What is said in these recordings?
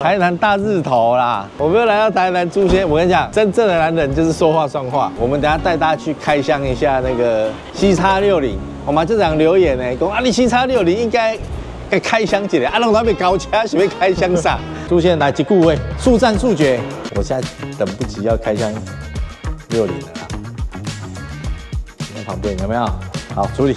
台南大日头啦，我们又来到台南诛仙。我跟你讲，真正的男人就是说话算话。我们等下带大家去开箱一下那个西叉六零。我们就讲留言呢，讲啊，你西叉六零应该该开箱起来，啊，弄那边高车是不开箱啥？诛仙来几顾位，速战速决。我现在等不及要开箱六零了啦。在旁边有没有？好处理。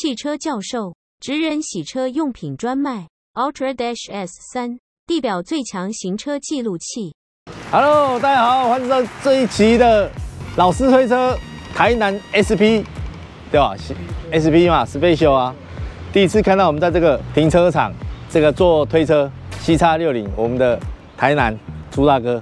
汽车教授，职人洗车用品专卖，Ultra Dash S 三，地表最强行车记录器。Hello，大家好，欢迎到这一期的老师推车台南 SP，对吧？SP 嘛，Special 啊。第一次看到我们在这个停车场，这个做推车 C 叉六零，我们的台南朱大哥，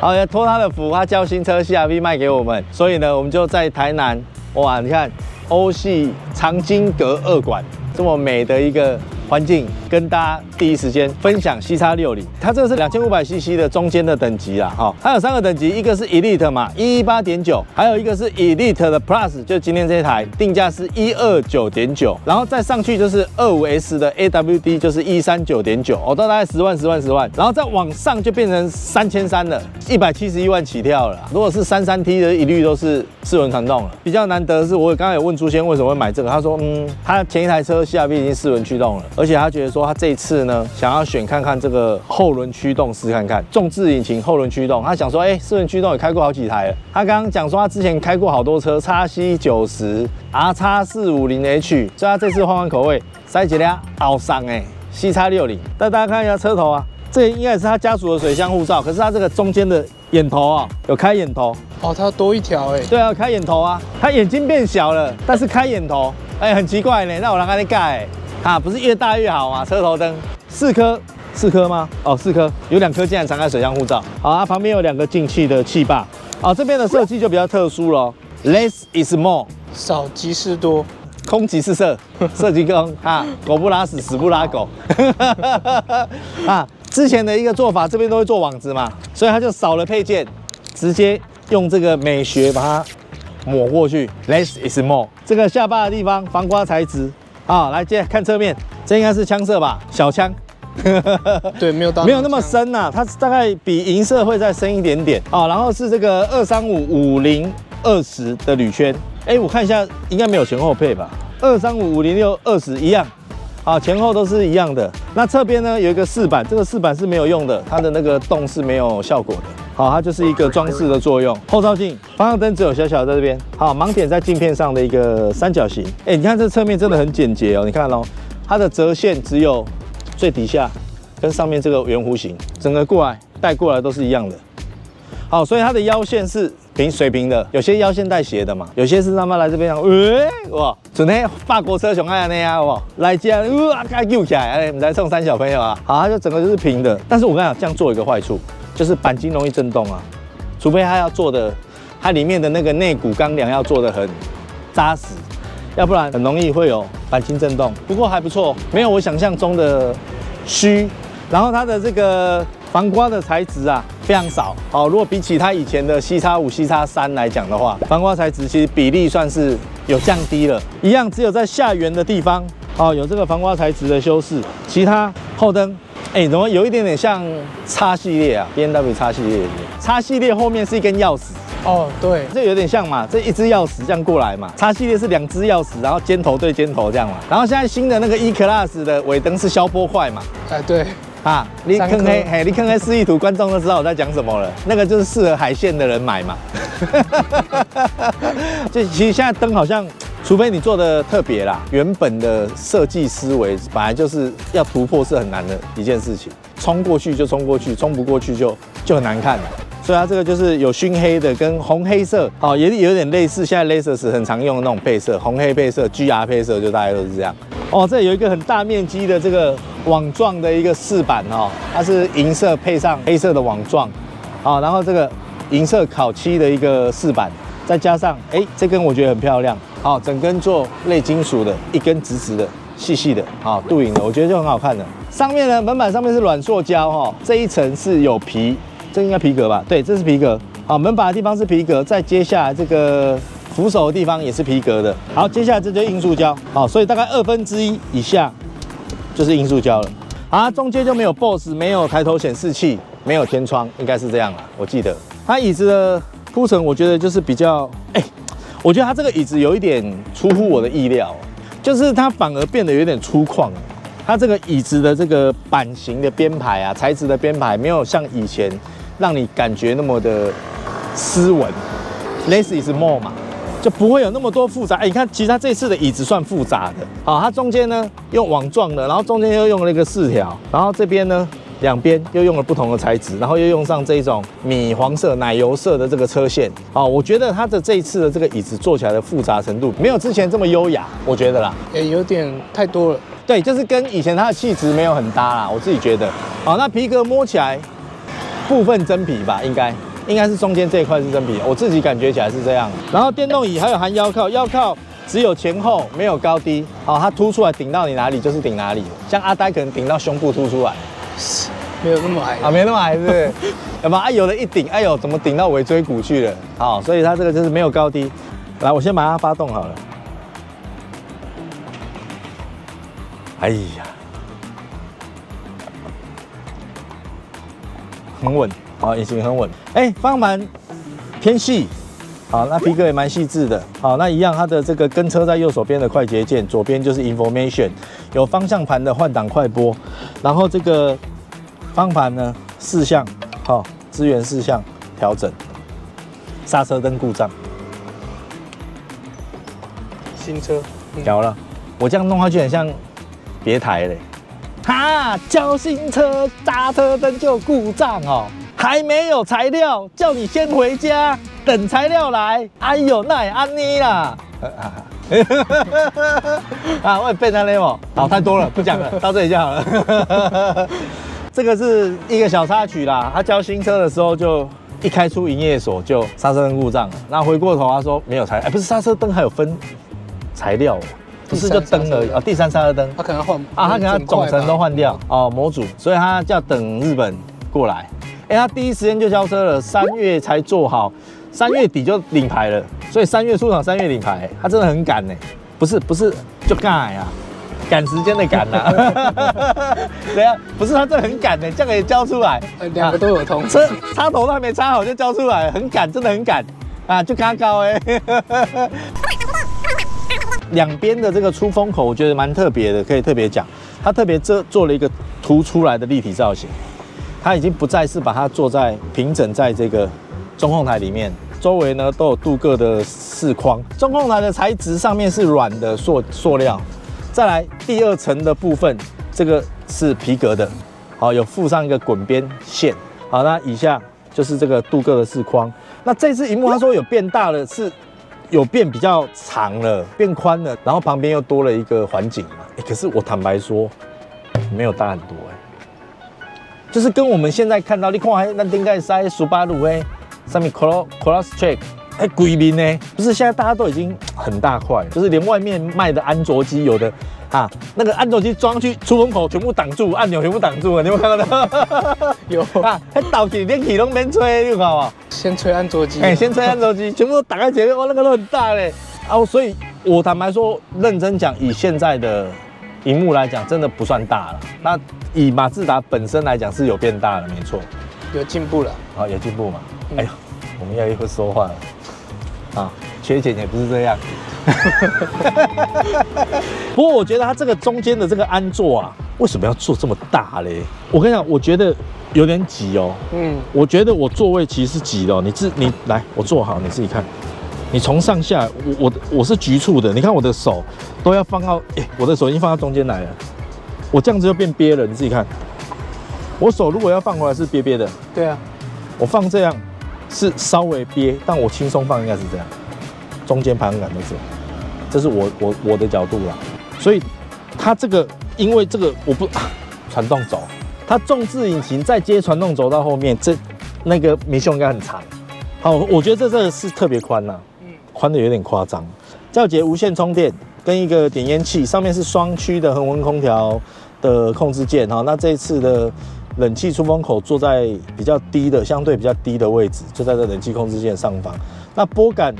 好要托他的福，他交新车 CRV 卖给我们，所以呢，我们就在台南，哇，你看欧系藏经阁二馆这么美的一个环境，跟大家第一时间分享西叉六零。它这个是两千五百 CC 的中间的等级啦，哈，它有三个等级，一个是 Elite 嘛，一一八点九，还有一个是 Elite 的 Plus，就今天这台定价是一二九点九，然后再上去就是二五 S 的 AWD，就是一三九点九，哦，到大概十万十万十万，然后再往上就变成三千三了，一百七十一万起跳了。如果是三三 T 的，一律都是四轮传动了。比较难得是，我刚刚有问朱先为什么会买这个，他说，嗯，他前一台车 CRV 已经四轮驱动了，而且他觉得说他这一次呢，想要选看看这个后轮驱动试看看，重置引擎后轮驱动，他想说，哎，四轮驱动也开过好几台了。他刚刚讲说他之前开过好多车，叉 C 九十、R 叉四五零 H，所以他这次换换口味，塞几辆奥桑哎，，C 叉六零，带大家看一下车头啊。这个应该也是他家属的水箱护罩，可是他这个中间的眼头啊，有开眼头，哦，它多一条哎，对啊，开眼头啊，他眼睛变小了，但是开眼头，哎，很奇怪呢。那我让他盖，啊，不是越大越好吗？车头灯四颗，四颗吗？哦，四颗，有两颗竟然藏在水箱护罩。好，啊旁边有两个进气的气坝。啊，这边的设计就比较特殊了，less is more，少即是多。空即是色，色即空啊，狗不拉屎，屎不拉狗 啊。之前的一个做法，这边都会做网子嘛，所以它就少了配件，直接用这个美学把它抹过去。Less is more。这个下巴的地方防刮材质啊，来接看侧面，这应该是枪色吧，小枪。对，没有到没有那么深呐、它大概比银色会再深一点点啊。然后是这个二三五五零二十的铝圈，哎，我看一下，应该没有前后配吧？二三五五零六二十一样。啊，前后都是一样的。那侧边呢有一个饰板，这个饰板是没有用的，它的那个洞是没有效果的。好，它就是一个装饰的作用。后照镜、方向灯只有小小的在这边。好，盲点在镜片上的一个三角形。哎，你看这侧面真的很简洁哦。你看哦，它的折线只有最底下跟上面这个圆弧形，整个过来带过来都是一样的。好，所以它的腰线是平水平的，有些腰线带斜的嘛，有些是他妈来这边讲，喂、哇，昨天法国车熊爱那样哇，来这样哇，该救起来，哎，你来送三小朋友啊，好，它就整个就是平的。但是我跟你讲，这样做一个坏处，就是钣金容易震动啊，除非它要做的，它里面的那个内骨钢梁要做的很扎实，要不然很容易会有钣金震动。不过还不错，没有我想象中的虚。然后它的这个防刮的材质啊非常少，好，如果比起它以前的 C 叉五、C 叉三来讲的话，防刮材质其实比例算是有降低了，一样只有在下缘的地方哦有这个防刮材质的修饰，其他后灯。哎，怎么有一点点像叉系列啊？B N W 叉系列，叉系列后面是一根钥匙，哦，对，这有点像嘛，这一只钥匙这样过来嘛。叉系列是两只钥匙，然后尖头对尖头这样嘛。然后现在新的那个 E Class 的尾灯是消波块嘛，哎，对，啊，你看看黑，嘿，你看黑示意图，观众都知道我在讲什么了。那个就是适合海线的人买嘛。就其实现在灯好像，除非你做的特别啦，原本的设计思维本来就是要突破是很难的一件事情，冲过去就冲过去，冲不过去就就很难看了。所以它这个就是有熏黑的跟红黑色，哦，也有点类似现在 Lexus 很常用的那种配色，红黑配色、GR 配色，就大概都是这样。哦，这有一个很大面积的这个网状的一个饰板哦，它是银色配上黑色的网状，啊，然后这个银色烤漆的一个饰板，再加上哎这根我觉得很漂亮，好，整根做类金属的，一根直直的、细细的，好镀银的，我觉得就很好看了。上面呢，门板上面是软塑胶哈、哦，这一层是有皮，这应该皮革吧？对，这是皮革。好，门把的地方是皮革，再接下来这个扶手的地方也是皮革的。好，接下来这就是硬塑胶，好，所以大概二分之一以下就是硬塑胶了。啊，中间就没有 BOSS，没有抬头显示器，没有天窗，应该是这样了。我记得它椅子的铺陈，我觉得就是比较，哎、我觉得它这个椅子有一点出乎我的意料，就是它反而变得有点粗犷。它这个椅子的这个版型的编排啊，材质的编排没有像以前让你感觉那么的斯文，less is more 嘛，就不会有那么多复杂。哎，你看，其实它这次的椅子算复杂的，好，它中间呢用网状的，然后中间又用了一个饰条，然后这边呢两边又用了不同的材质，然后又用上这种米黄色、奶油色的这个车线，好，我觉得它的这一次的这个椅子做起来的复杂程度没有之前这么优雅，我觉得啦。也有点太多了。对，就是跟以前它的气质没有很搭啦，我自己觉得。好，那皮革摸起来部分真皮吧，应该应该是中间这一块是真皮，我自己感觉起来是这样。然后电动椅还有含腰靠，腰靠只有前后没有高低，好，它凸出来顶到你哪里就是顶哪里。像阿呆可能顶到胸部凸出来没有那么矮啊，没那么矮是不是？有没有？啊，有的一顶，哎呦，怎么顶到尾椎骨去了？好，所以它这个就是没有高低。来，我先把它发动好了。哎呀，很稳，好，引擎很稳。哎，方向盘偏细，好，那皮革也蛮细致的。好，那一样，它的这个跟车在右手边的快捷键，左边就是 information，有方向盘的换挡快拨，然后这个方向盘呢四项，好，支援四项调整，刹车灯故障，新车，嗯调了。我这样弄下去很像别台嘞。哈，交新车刹车灯就故障哦，还没有材料，叫你先回家等材料来。哎呦，那也安妮啦。呃 啊啊，我也变成 level，好，太多了，不讲了，到这里就好了。这个是一个小插曲啦，他交新车的时候就一开出营业所就刹车灯故障了，那回过头他说没有材，哎，不是刹车灯还有分材料，不是就灯而已哦，第三刹车灯他可能换啊，他可能要整块吧总成都换掉哦，模组，所以他叫等日本过来。哎，他第一时间就交车了，三月才做好，三月底就领牌了，所以三月出厂，三月领牌，他真的很赶呢。不是不是，就赶呀，赶时间的赶呐。对啊，不是他这很赶呢，这样也交出来，呃两个都有通。车插头都还没插好就交出来，很赶，真的很赶啊，就刚高哎。两边的这个出风口，我觉得蛮特别的，可以特别讲，它特别这做了一个凸出来的立体造型，它已经不再是把它做在平整在这个中控台里面，周围呢都有镀铬的饰框，中控台的材质上面是软的塑塑料，再来第二层的部分，这个是皮革的，好，有附上一个滚边线，好，那以下就是这个镀铬的饰框。那这次荧幕他说有变大了，是有变比较长了，变宽了，然后旁边又多了一个环景嘛。哎，可是我坦白说，没有大很多哎，就是跟我们现在看到，你看还那顶盖塞苏巴鲁哎，上面 cross cross track。哎，鬼面呢？不是，现在大家都已经很大块，就是连外面卖的安卓机有的啊，那个安卓机装去出风口全部挡住，按钮全部挡住了，你有没有看到？有啊，它倒起连起都没吹，你有看吗？先吹安卓机，哎、先吹安卓机，全部都打开前面，哇，那个都很大嘞。啊，所以我坦白说，认真讲，以现在的荧幕来讲，真的不算大了。那以马自达本身来讲是有变大了，没错，有进步了。好有进步嘛。嗯哎呦，我们越来越会说话了。啊，缺钱也不是这样。不过我觉得它这个中间的这个安座啊，为什么要做这么大嘞？我跟你讲，我觉得有点挤哦。嗯，我觉得我座位其实是挤的、哦，你自你来，我坐好，你自己看。你从上下，我我我是局促的，你看我的手都要放到，哎、我的手已经放到中间来了，我这样子就变憋了，你自己看。我手如果要放回来是憋憋的，对啊，我放这样是稍微憋，但我轻松放应该是这样，中间盘感都是，这是我我我的角度啦。所以它这个因为这个我不、啊、传动轴，它重置引擎再接传动轴到后面，这那个迷胸应该很长。好，我觉得这这个是特别宽呐、宽的有点夸张。教节无线充电跟一个点烟器，上面是双区的恒温空调的控制键哈。那这一次的冷气出风口坐在比较低的，相对比较低的位置，就在这冷气控制键上方。那拨杆，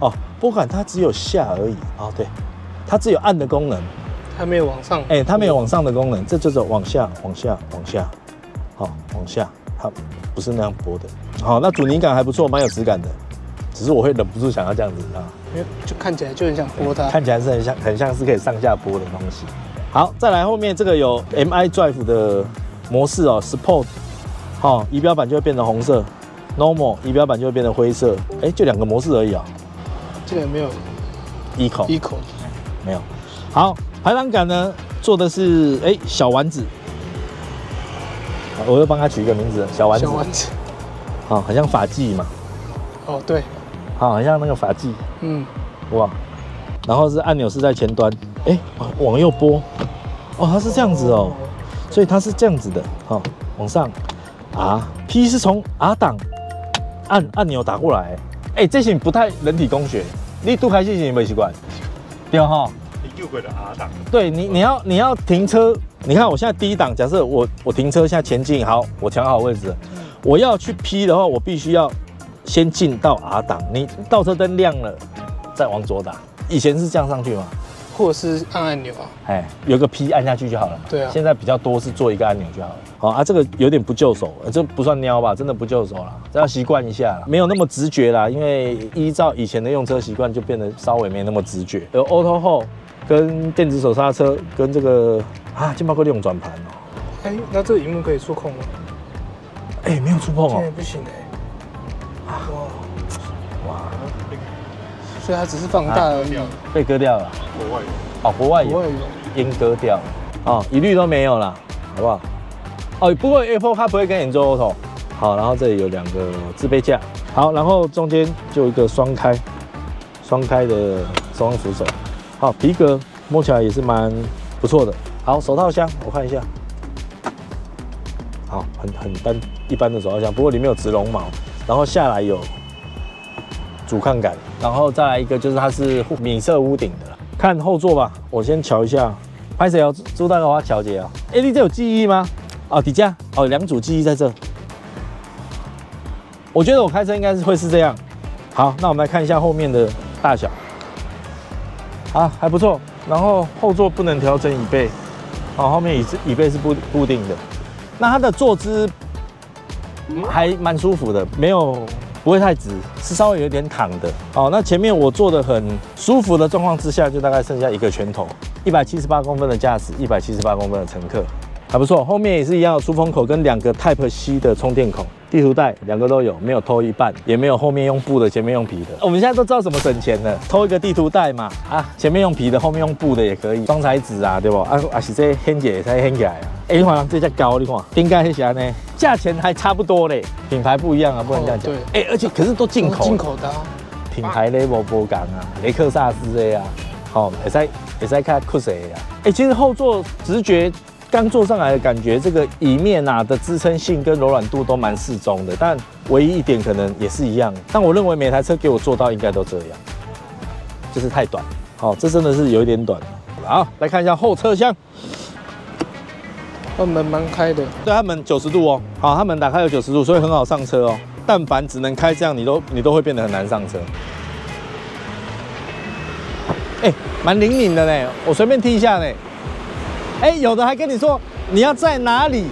哦，拨杆它只有下而已。哦，对，它只有按的功能。它没有往上。哎，它没有往上的功能，这就是往下、往下、往下，好，往下，它不是那样拨的。好，那阻尼感还不错，蛮有质感的。只是我会忍不住想要这样子啊，因为就看起来就很想拨它，看起来是很像很像是可以上下拨的东西。好，再来后面这个有 MI Drive 的模式哦，Sport，好，仪表板就会变成红色，Normal 仪表板就会变成灰色，哎，就两个模式而已啊。这个没有 Eco，Eco 没有。好，排挡杆呢做的是哎小丸子，我又帮他取一个名字，小丸子，小丸子，好，很像法髻嘛。哦，对。好，很像那个法髻，嗯，哇，然后是按钮是在前端，哎，往右拨，哦，它是这样子哦，所以它是这样子的，好，往上。啊，P 是从 R 档按按钮打过来，哎，这些不太人体工学，你都开始行没习惯，对哈，你又回了 R 档，对你你要你要停车，你看我现在第一档，假设我我停车现在前进，好，我抢好位置，我要去 P 的话，我必须要。先进到 R 档，你倒车灯亮了，再往左打。以前是这样上去吗？或者是按按钮啊？哎，有个 P 按下去就好了。对啊。现在比较多是做一个按钮就好了。好啊，这个有点不就手，这不算撩吧？真的不就手了，这要习惯一下，没有那么直觉啦。因为依照以前的用车习惯，就变得稍微没那么直觉。有 Auto Hold 跟电子手刹车跟这个啊，就包括用转盘哦。哎，那这个荧幕可以触控吗？哎，没有触碰哦。现在不行哎。哇哇！所以它只是放大而已，被割掉了。国外有哦，国外有，阉割掉哦，一律都没有了，好不好？哦，不过 Apple 它不会跟你做 Auto。好，然后这里有两个自备架，好，然后中间就一个双开，双开的双扶手。好，皮革摸起来也是蛮不错的。好，手套箱我看一下。好，很很单一般的手套箱，不过里面有植绒毛。然后下来有阻抗杆，然后再来一个就是它是米色屋顶的。看后座吧，我先瞧一下。拍谁哦？朱大哥，我要调节啊。AD 这有记忆吗？哦，底架哦，两组记忆在这。我觉得我开车应该是会是这样。好，那我们来看一下后面的大小。啊，还不错。然后后座不能调整椅背，哦，后面椅子椅背是固固定的。那它的坐姿。还蛮舒服的，没有不会太直，是稍微有点躺的。哦，那前面我坐的很舒服的状况之下，就大概剩下一个拳头，一百七十八公分的驾驶，一百七十八公分的乘客，还不错。后面也是一样，出风口跟两个 Type C 的充电孔。地图带两个都有，没有偷一半，也没有后面用布的，前面用皮的。我们现在都知道怎么省钱了，偷一个地图带嘛，啊，前面用皮的，后面用布的也可以，双材质啊，对不？啊啊，是这掀起才掀起来啊。哎，你看这家高，你看，顶盖是啥呢，价钱还差不多嘞，品牌不一样啊，不能这样讲。对，哎，而且可是都进口，进口的，啊品牌 level 波港啊，雷克萨斯的啊，好，也在也在看酷谁呀？哎，其实后座直觉。刚坐上来的感觉，这个椅面啊的支撑性跟柔软度都蛮适中的，但唯一一点可能也是一样。但我认为每台车给我做到应该都这样，就是太短。好，这真的是有一点短。好，来看一下后车厢，它门蛮开的，对，它门九十度哦。好，它门打开有九十度，所以很好上车哦。但凡只能开这样，你都你都会变得很难上车。哎，蛮灵敏的呢，我随便踢一下呢。哎，有的还跟你说你要在哪里，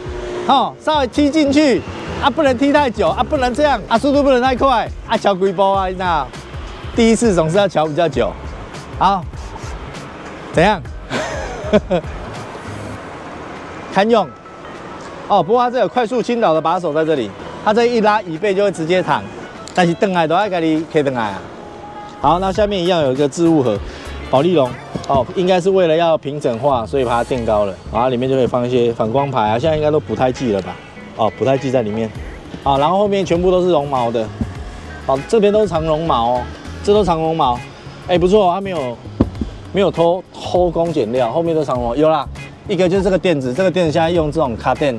好，稍微踢进去啊，不能踢太久啊，不能这样啊，速度不能太快啊，桥规波啊，那第一次总是要桥比较久，好，怎样？堪用哦，不过它这有快速倾倒的把手在这里，它这一拉椅背就会直接躺，但是凳来都要给你可以凳来啊。好，那下面一样有一个置物盒，保利龙。哦，应该是为了要平整化，所以把它垫高了，然后里面就可以放一些反光牌啊，现在应该都补胎剂了吧？哦，补胎剂在里面，啊，然后后面全部都是绒毛的，好，这边都是长绒毛哦，这都长绒毛，哎，不错，它没有没有偷偷工减料，后面都长绒毛，有啦，一个就是这个垫子，这个垫子现在用这种卡垫，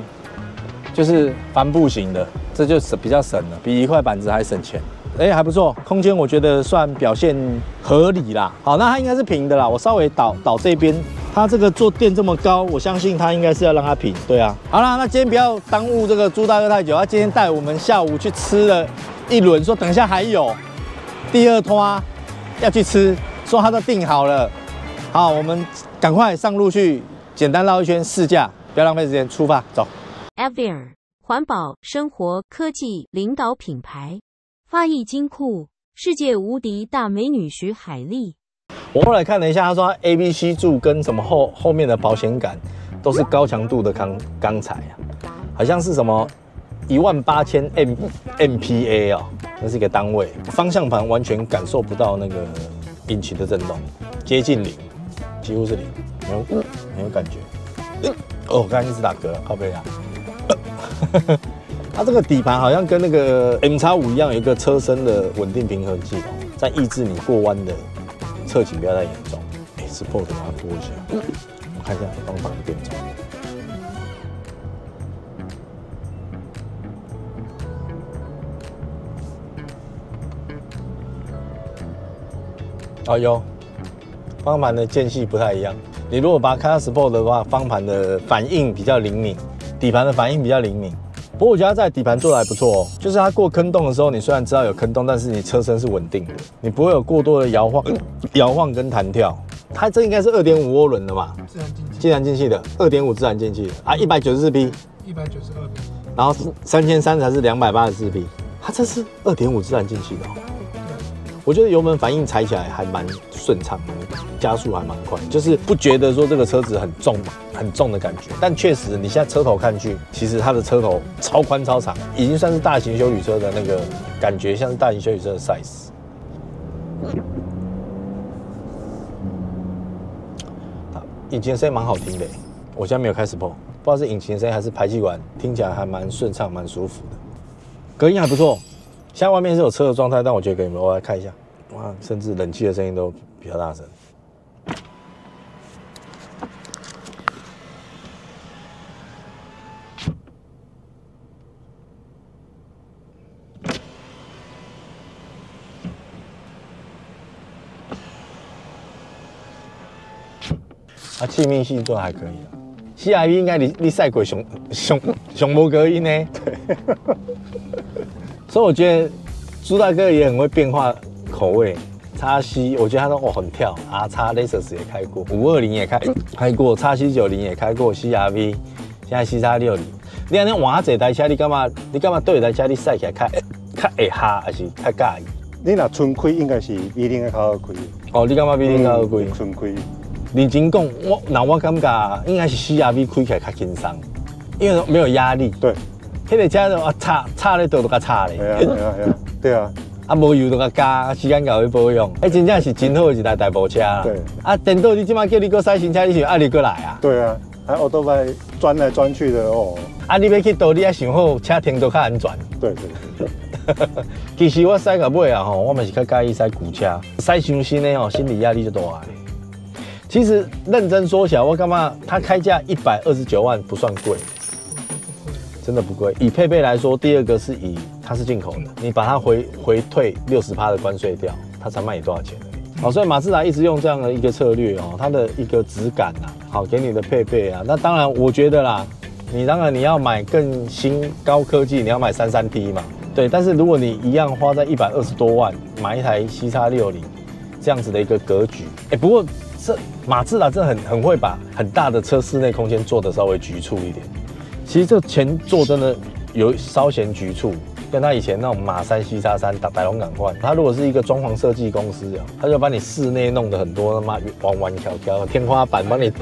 就是帆布型的，这就省比较省了，比一块板子还省钱。哎，还不错，空间我觉得算表现合理啦。好，那它应该是平的啦。我稍微倒倒这边，它这个坐垫这么高，我相信它应该是要让它平。对啊，好啦，那今天不要耽误这个朱大哥太久，他今天带我们下午去吃了一轮，说等一下还有第二拖要去吃，说他都订好了。好，我们赶快上路去简单绕一圈试驾，不要浪费时间，出发走。Avir 环保生活科技领导品牌，发艺金库，世界无敌大美女徐海丽。我后来看了一下，他说 A、B、C 柱跟什么后后面的保险杆都是高强度的钢钢材啊，好像是什么一万八千 M MPa 哦，那是一个单位。方向盘完全感受不到那个引擎的震动，接近零，几乎是零，没有没有感觉。哦，刚才一直打嗝，靠背啊。它这个底盘好像跟那个 M 叉五一样，有一个车身的稳定平衡系统，在抑制你过弯的侧倾不要太严重。哎，Support 把它拨一下，我看一下方向盘的变重。哦，有方向盘的间隙不太一样。你如果把它开到 Sport 的话，方向盘的反应比较灵敏，底盘的反应比较灵敏。不过我觉得它在底盘做的还不错哦，就是它过坑洞的时候，你虽然知道有坑洞，但是你车身是稳定的，你不会有过多的摇晃、摇晃跟弹跳。它这应该是二点五涡轮的嘛，自然进气自然进气的，二点五自然进气的。啊，一百九十四匹，一百九十二匹，然后三千三才是两百八十四匹，它这是二点五自然进气的、哦。我觉得油门反应踩起来还蛮顺畅，蛮加速还蛮快，就是不觉得说这个车子很重很重的感觉。但确实，你现在车头看去，其实它的车头超宽超长，已经算是大型修旅车的那个感觉，像是大型修旅车的 size。引擎声音蛮好听的，我现在没有开始碰，不知道是引擎声还是排气管，听起来还蛮顺畅，蛮舒服的，隔音还不错。现在外面是有车的状态，但我觉得给你们，我来看一下，哇，甚至冷气的声音都比较大声。啊，气密性做得还可以啊。CRV 应该你你赛过熊熊熊无隔音呢？对。所以我觉得朱大哥也很会变化口味。叉 C 我觉得他都哦很跳，R 叉 Lexus 也开过，五二零也开开过，叉 C 九零也开过，CRV 现在 C 叉六零。你安尼换这台车，你干嘛？你干嘛对一台车你赛起来较较会哈，还是较介意？你那春开应该是比零的较好开，哦，你干嘛比你较好开？春开。认真讲，我那我感觉应该是 CRV 开起来较轻松，因为没有压力。对，迄个车都啊差差咧，都都较差咧。对啊，对啊，对啊，对啊。啊，无油都较加，时间搞去保养，哎，真正是真好的一台代步车啦。对。啊，等到你即马叫你搁赛新车，你是爱你过来啊？对啊，还奥多拜钻来钻去的哦。啊，你要去倒，你要想好车停都较安全。对对对。其实我驶到尾啊吼，我嘛是较介意驶古车，驶伤新的吼，心理压力就大啊。其实认真说起来，我干嘛？它开价一百二十九万不算贵，真的不贵。以配备来说，第二个是以它是进口的，你把它回回退六十趴的关税掉，它才卖你多少钱。好，所以马自达一直用这样的一个策略哦，它的一个质感啊，好给你的配备啊。那当然，我觉得啦，你当然你要买更新高科技，你要买三三 T 嘛，对。但是如果你一样花在一百二十多万买一台 C 叉六零这样子的一个格局，哎，不过这马自达真的很很会把很大的车室内空间做的稍微局促一点。其实这前座真的有稍显局促。跟他以前那种马三 C 叉三打白龙港换，他如果是一个装潢设计公司，他就把你室内弄得很多他妈弯弯翘翘，天花板帮你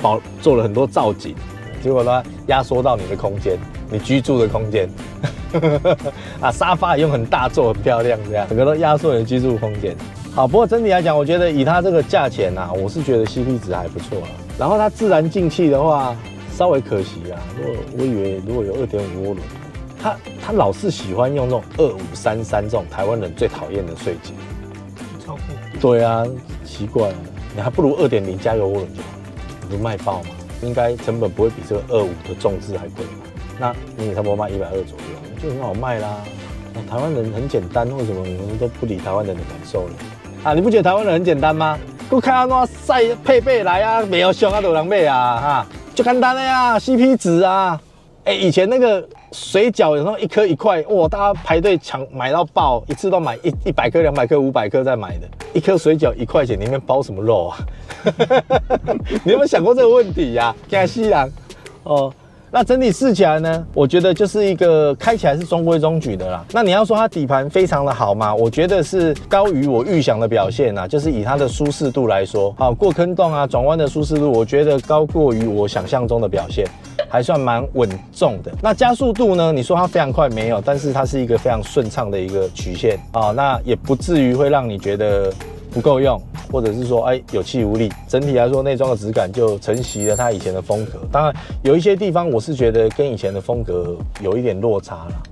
保做了很多造景，结果呢压缩到你的空间，你居住的空间，啊沙发也用很大做很漂亮，这样整个都压缩你的居住空间。好，不过整体来讲，我觉得以它这个价钱呐、啊，我是觉得 CP 值还不错啊。然后它自然进气的话，稍微可惜啊，如果我以为如果有二点五涡轮。他他老是喜欢用那种二五三三这种台湾人最讨厌的税金，超过。对啊，奇怪了，你还不如二点零加油涡轮就好，你不卖爆嘛？应该成本不会比这个二五的重置还贵嘛？那你也差不多卖一百二左右，就很好卖啦。台湾人很简单，为什么你们都不理台湾人的感受呢？啊，你不觉得台湾人很简单吗？我看安怎晒配备来啊，没有胸啊，有人买啊，哈，就简单的呀，CP 值啊。哎，以前那个水饺有时候一颗一块，哇，大家排队抢买到爆，一次都买一一百颗、两百颗、五百颗再买的，一颗水饺一块钱，里面包什么肉啊？你有没有想过这个问题呀？江西人，哦。那整体试起来呢，我觉得就是一个开起来是中规中矩的啦。那你要说它底盘非常的好吗？我觉得是高于我预想的表现呐，就是以它的舒适度来说，啊，过坑洞啊、转弯的舒适度，我觉得高过于我想象中的表现，还算蛮稳重的。那加速度呢？你说它非常快没有，但是它是一个非常顺畅的一个曲线啊，那也不至于会让你觉得。不够用，或者是说，哎，有气无力。整体来说，内装的质感就承袭了它以前的风格。当然，有一些地方我是觉得跟以前的风格有一点落差了。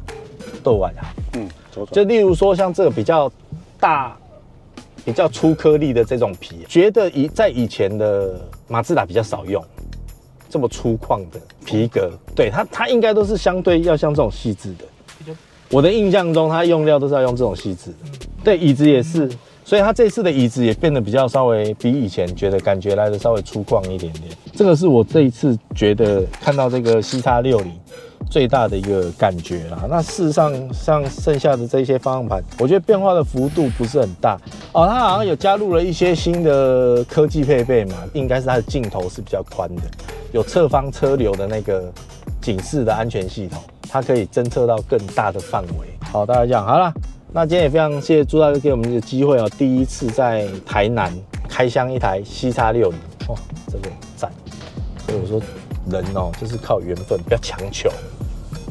豆碗啊，嗯，就例如说像这个比较大、比较粗颗粒的这种皮，觉得以在以前的马自达比较少用这么粗犷的皮革。对它，它应该都是相对要像这种细致的。我的印象中，它用料都是要用这种细致的。对，椅子也是。所以它这次的椅子也变得比较稍微比以前觉得感觉来的稍微粗犷一点点。这个是我这一次觉得看到这个 C 叉六零最大的一个感觉啦。那事实上像剩下的这些方向盘，我觉得变化的幅度不是很大哦。它好像有加入了一些新的科技配备嘛，应该是它的镜头是比较宽的，有侧方车流的那个警示的安全系统，它可以侦测到更大的范围。好，大家讲好了。那今天也非常谢谢朱大哥给我们这个机会哦，第一次在台南开箱一台 C 叉六零哦，这个赞。所以我说人哦，就是靠缘分，不要强求，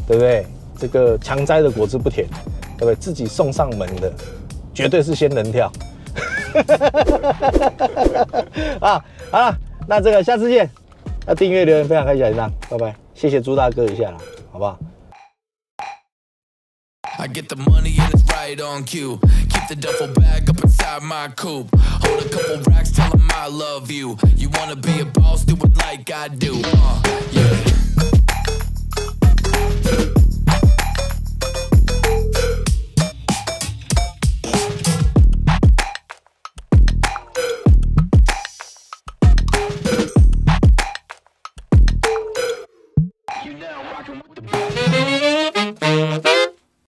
对不对？这个强摘的果子不甜，对不对？自己送上门的，绝对是仙人跳。啊，好了，那这个下次见。那订阅留言分享开小铃铛，拜拜。谢谢朱大哥一下啦，好不好？I get the money and it's right on cue. Keep the duffel bag up inside my coupe. Hold a couple racks, tell them I love you. You wanna be a boss, do it like I do. Uh, yeah.